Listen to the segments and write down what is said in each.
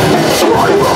I will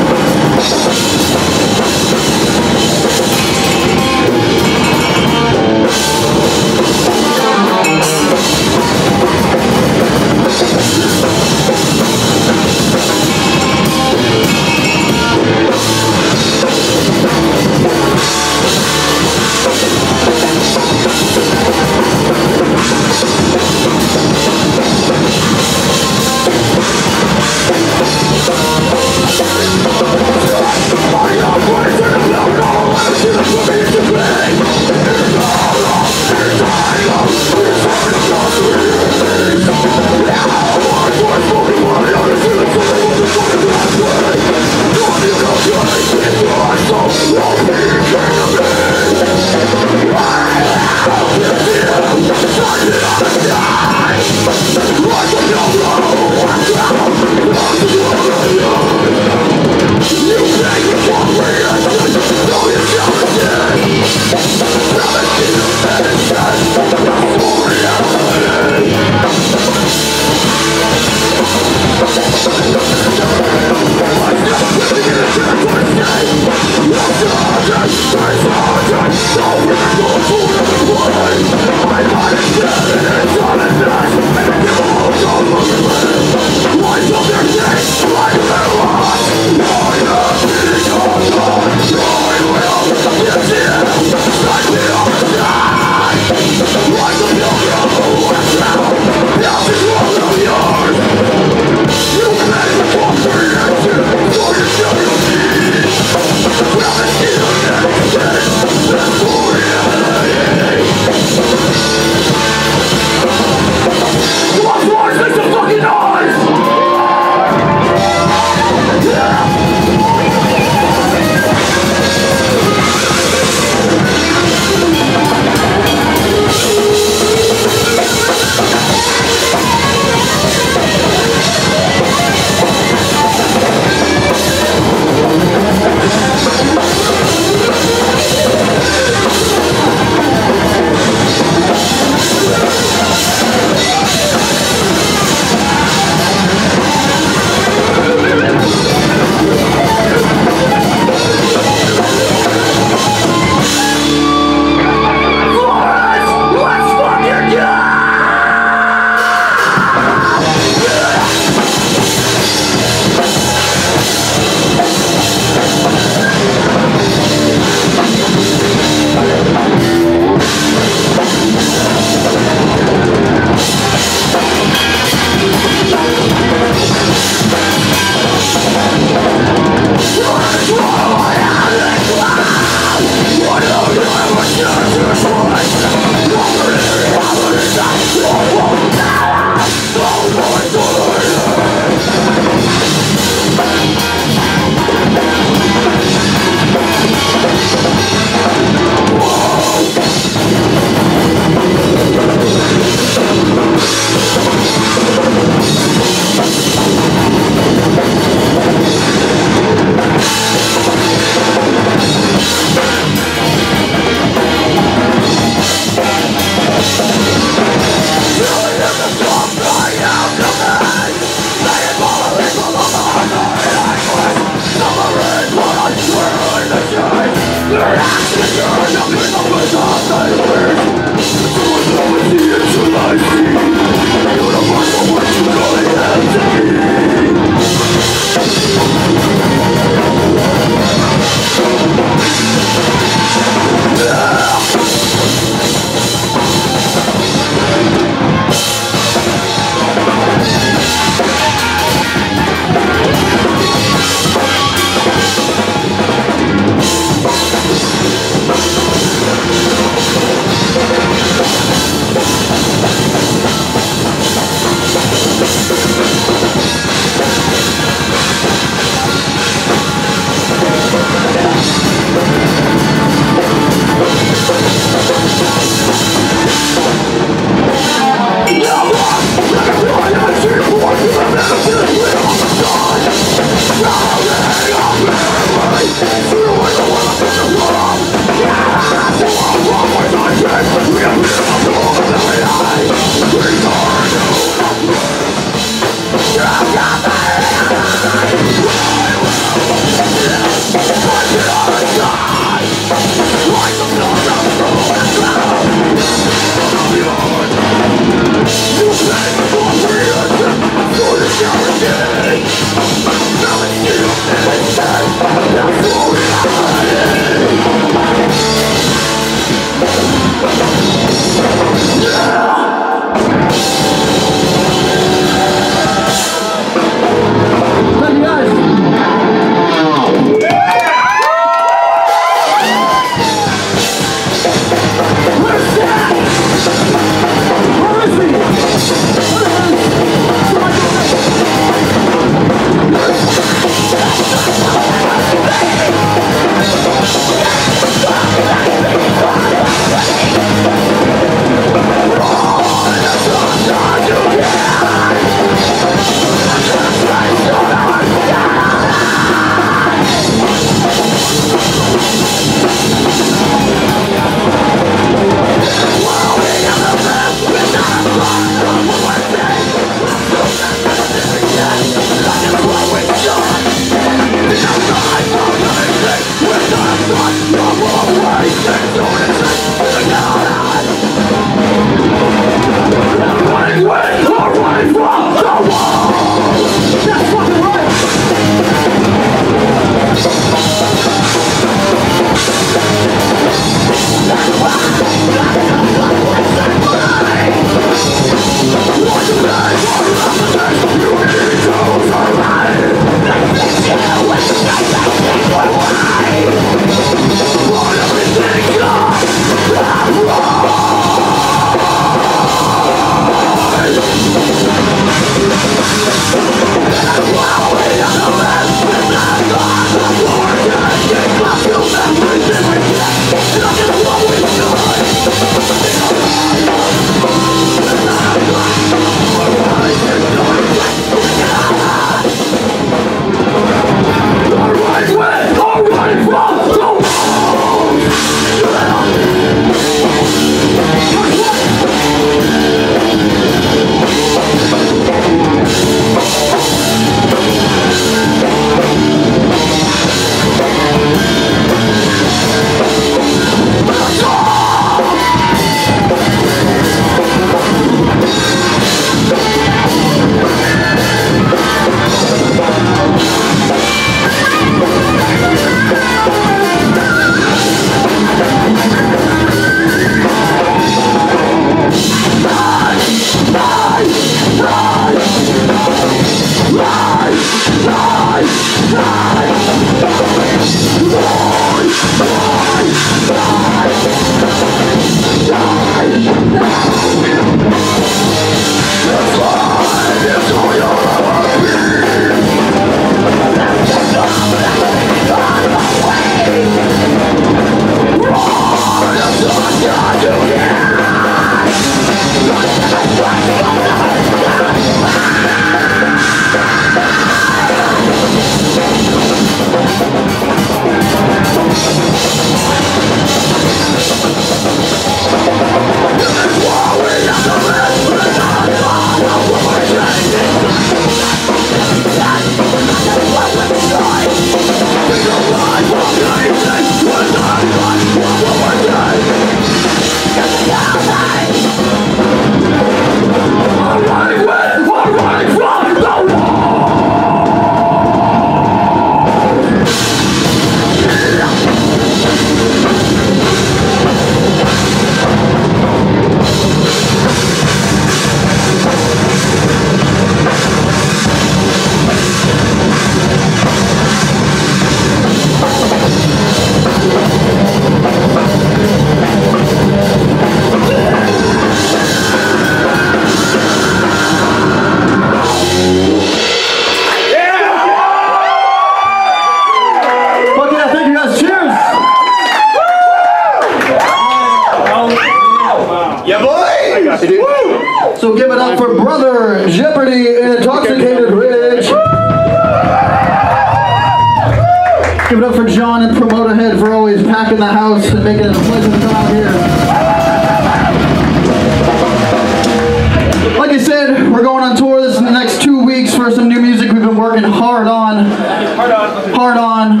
Hard on.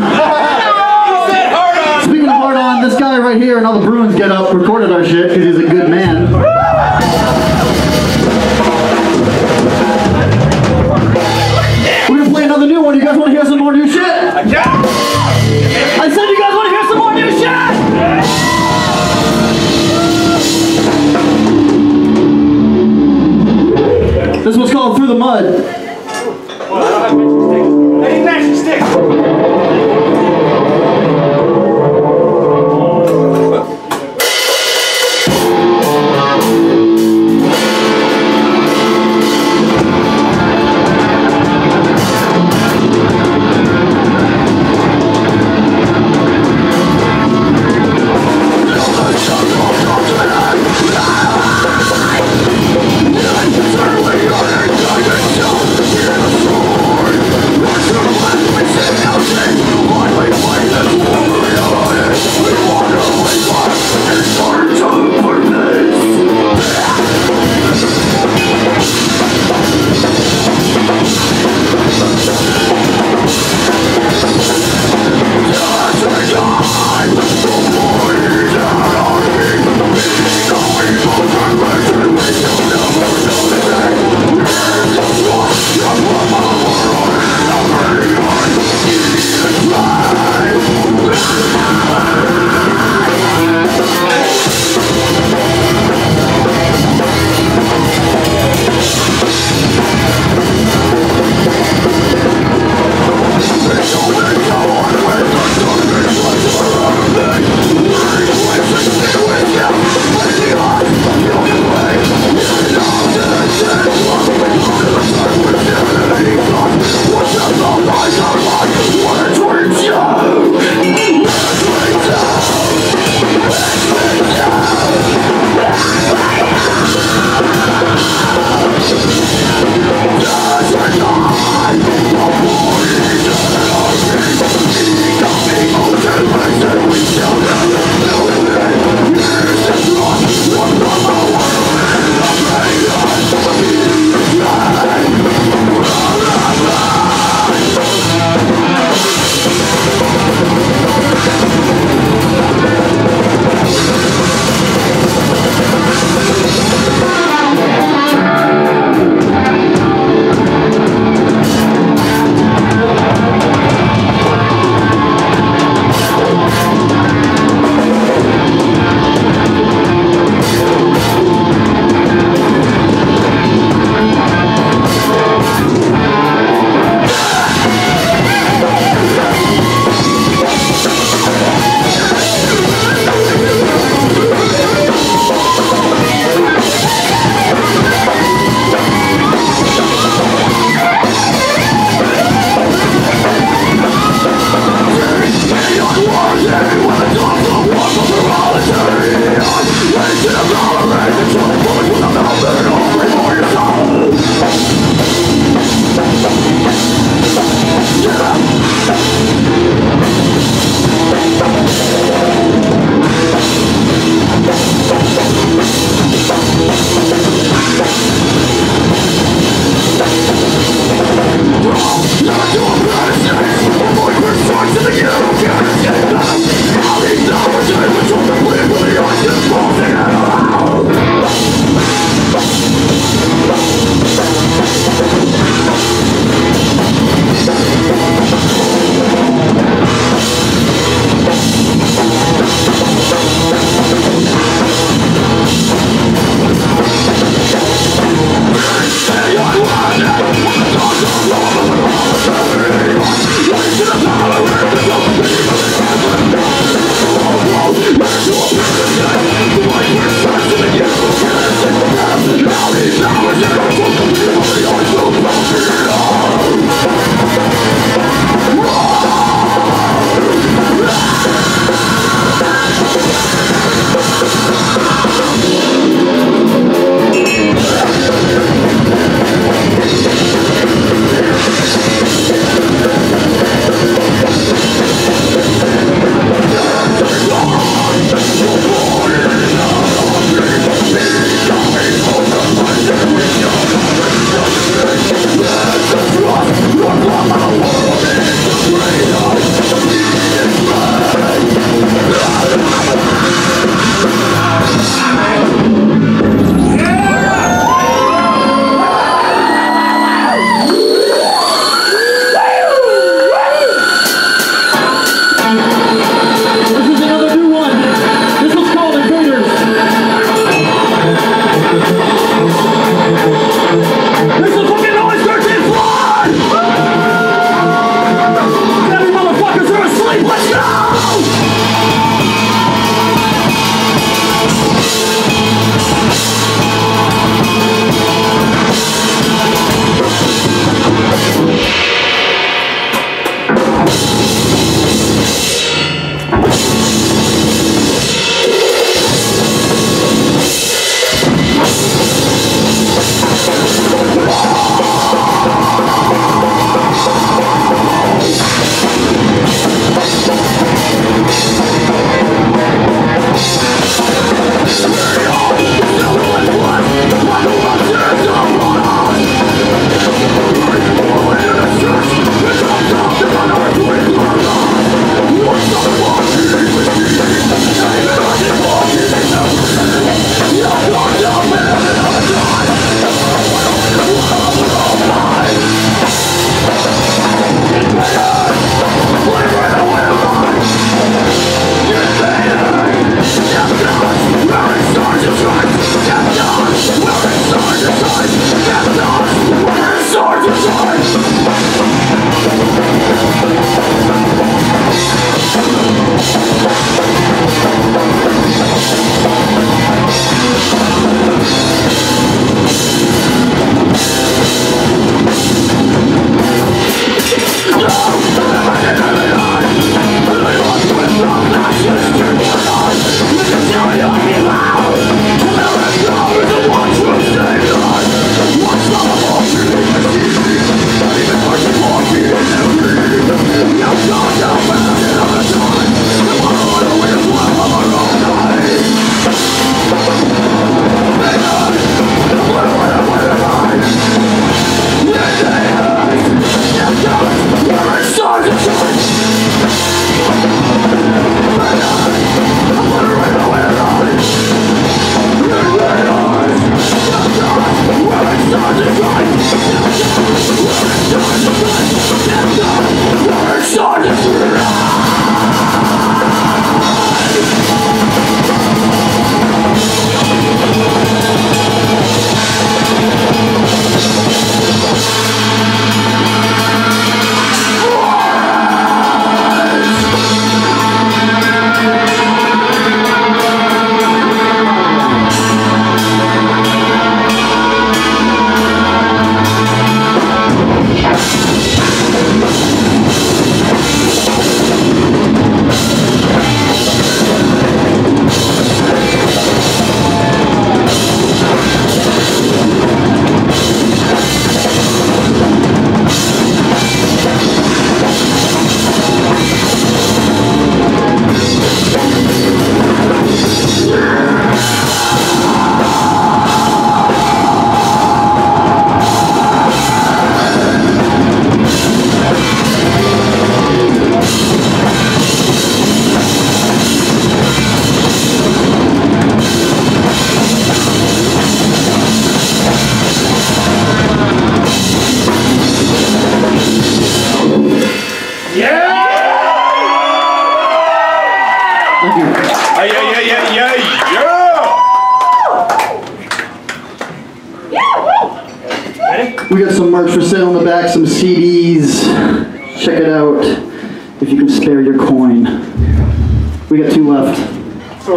Speaking of hard on, this guy right here and all the Bruins get up recorded our shit because he's a good man. We're gonna play another new one. You guys want to hear some more new shit? I said you guys want to hear some more new shit! This one's called Through the Mud.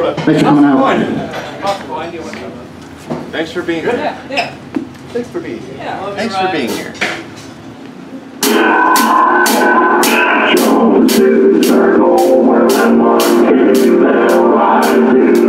Sort of. Thanks for coming out. Thanks for being here. Yeah, Thanks for being here. Yeah, Thanks for being here. Thank